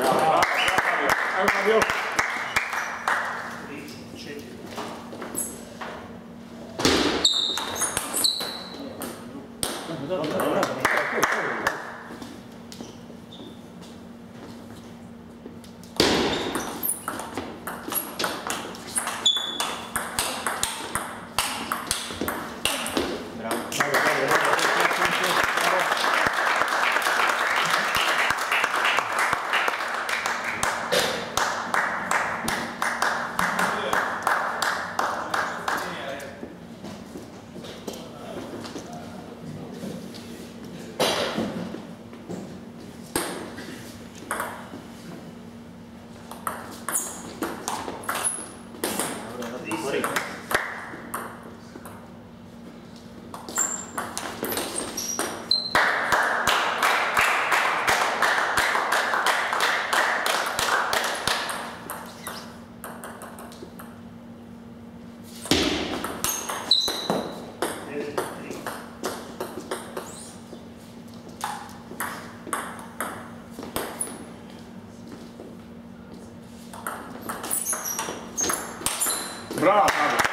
Bravo, Fabio. Bravo!